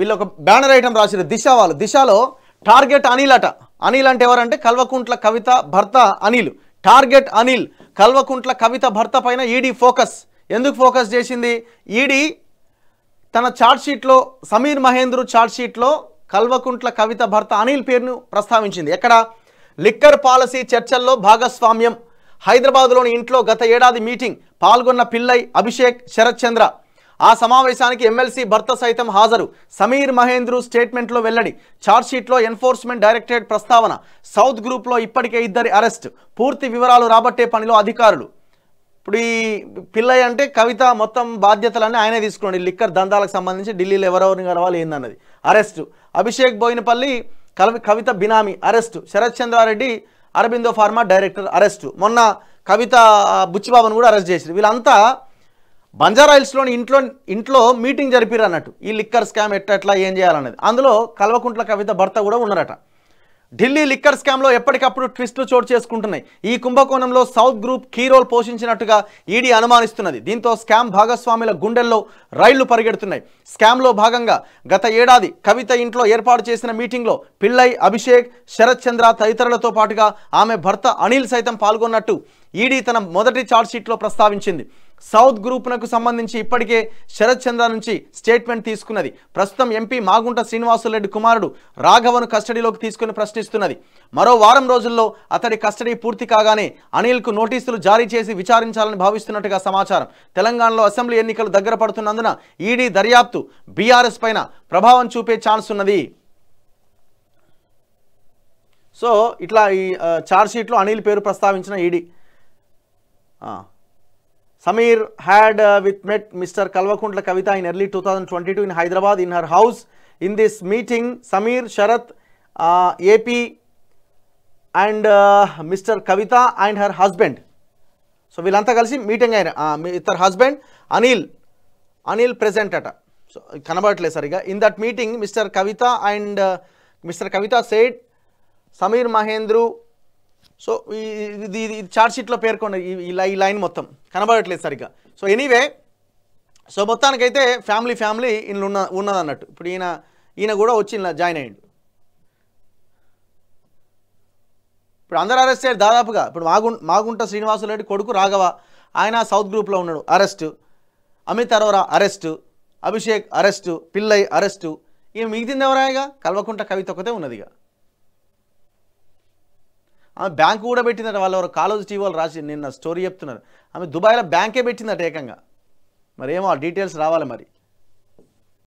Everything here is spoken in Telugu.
వీళ్ళు ఒక బ్యానర్ ఐటమ్ రాసిరు దిశ వాళ్ళు. దిశలో టార్గెట్ అనిల్ అట అనిల్ అంటే ఎవరంటే కల్వకుంట్ల కవిత భర్త అనిల్. టార్గెట్ అనిల్. కల్వకుంట్ల కవిత భర్త పైన ఈడీ ఫోకస్. ఎందుకు ఫోకస్ చేసింది? ఈడీ తన చార్జ్షీట్లో సమీర్ మహేంద్రు చార్జ్షీట్లో కల్వకుంట్ల కవిత భర్త అనిల్ పేరును ప్రస్తావించింది. ఎక్కడ? లిక్కర్ పాలసీ చర్చల్లో భాగస్వామ్యం. హైదరాబాద్లోని ఇంట్లో గత ఏడాది మీటింగ్. పాల్గొన్న పిల్లై అభిషేక్ శరత్ చంద్ర ఆ సమావేశానికి ఎమ్మెల్సీ భర్త సైతం హాజరు. సమీర్ మహేంద్రు స్టేట్మెంట్లో వెల్లడి. చార్జ్షీట్లో ఎన్ఫోర్స్మెంట్ డైరెక్టరేట్ ప్రస్తావన. సౌత్ గ్రూప్లో ఇప్పటికే ఇద్దరి అరెస్ట్. పూర్తి వివరాలు రాబట్టే పనిలో అధికారులు. ఇప్పుడు ఈ పిల్లయ్య అంటే కవిత మొత్తం బాధ్యతలన్నీ ఆయనే తీసుకోండి లిక్కర్ దందాలకు సంబంధించి ఢిల్లీలో ఎవరెవరిని కలవాలి ఏందన్నది. అరెస్టు. అభిషేక్ బోయినపల్లి కవి Kavitha benami arrest. Sarath Chandra Reddy Aurobindo pharma director arrest. మొన్న కవిత బుచ్చిబాబును కూడా అరెస్ట్ చేశారు వీళ్ళంతా బంజారాయిల్స్లోని ఇంట్లో ఇంట్లో మీటింగ్ జరిపారు అన్నట్టు. ఈ లిక్కర్ స్కామ్ ఎట్లా ఏం చేయాలన్నది అందులో కల్వకుంట్ల కవిత భర్త కూడా ఉన్నారట ఢిల్లీ లిక్కర్ స్కామ్లో ఎప్పటికప్పుడు ట్విస్టులు చోటు చేసుకుంటున్నాయి. ఈ కుంభకోణంలో సౌత్ గ్రూప్ కీ రోల్ పోషించినట్టుగా ఈడీ అనుమానిస్తున్నది. దీంతో స్కామ్ భాగస్వాముల గుండెల్లో రైళ్ళు పరిగెడుతున్నాయి. స్కామ్లో భాగంగా గత ఏడాది కవిత ఇంట్లో ఏర్పాటు చేసిన మీటింగ్లో పిళ్ళై అభిషేక్ శరత్ చంద్ర తదితరులతో పాటుగా ఆమె భర్త అనిల్ సైతం పాల్గొన్నట్టు ఈడీ తన మొదటి ఛార్జ్షీట్లో ప్రస్తావించింది. సౌత్ గ్రూప్నకు సంబంధించి ఇప్పటికే శరత్ చంద్ర నుంచి స్టేట్మెంట్ తీసుకున్నది. ప్రస్తుతం ఎంపీ మాగుంట శ్రీనివాసులరెడ్డి కుమారుడు రాఘవను కస్టడీలోకి తీసుకుని ప్రశ్నిస్తున్నది. మరో వారం రోజుల్లో అతడి కస్టడీ పూర్తి కాగానే అనిల్కు నోటీసులు జారీ చేసి విచారించాలని భావిస్తున్నట్టుగా సమాచారం. తెలంగాణలో అసెంబ్లీ ఎన్నికలు దగ్గర పడుతున్నందున ఈడీ దర్యాప్తు బీఆర్ఎస్ పైన ప్రభావం చూపే ఛాన్స్ ఉన్నది. సో ఇట్లా ఈ ఛార్జ్షీట్లో అనిల్ పేరు ప్రస్తావించిన ED. Samir had uh, with met Mr. Kalvakuntla Kavita in early 2022 in Hyderabad in her house. In this meeting, Samir, Sharat, uh, AP and uh, Mr. Kavita and her husband. So వీళ్ళంతా కలిసి మీటింగ్ అయిన ఇద్దరు హస్బెండ్ అనిల్ అనిల్ ప్రెసెంట్ అట సో కనబడట్లేదు సరిగా in that meeting mister Kavitha and mister Kavitha said Sameer Mahendru so ఈ- ఇది ఇది చార్ట్ షీట్లో పేర్కొన్న ఈ- లైన్ మొత్తం. కనబడట్లేదు సరిగ్గా. సో ఎనీవే సో మొత్తానికైతే ఫ్యామిలీ ఫ్యామిలీ ఈయన ఉన్న ఉన్నదన్నట్టు. ఇప్పుడు ఈయన ఈయన కూడా వచ్చి ఇలా జాయిన్ అయ్యిండు. ఇప్పుడు అందరు అరెస్ట్ అయ్యారు దాదాపుగా. ఇప్పుడు మాగుం మాగుంట శ్రీనివాసులరెడ్డి కొడుకు రాఘవ ఆయన సౌత్ గ్రూప్లో ఉన్నాడు. Arrest Amit Arora arrest Abhishek arrest Pillai arrest ఈయన మిగిలింది ఎవరాయిగా కల్వకుంట కవిత ఒకతే ఉన్నదిగా ఆమె బ్యాంకు కూడా పెట్టిందట వాళ్ళు ఎవరు కాలేజ్ టీవీ వాళ్ళు రాసి నిన్న స్టోరీ చెప్తున్నారు. ఆమె దుబాయ్లో బ్యాంకే పెట్టిందట ఏకంగా. మరి ఏమో ఆ డీటెయిల్స్ రావాలి మరి.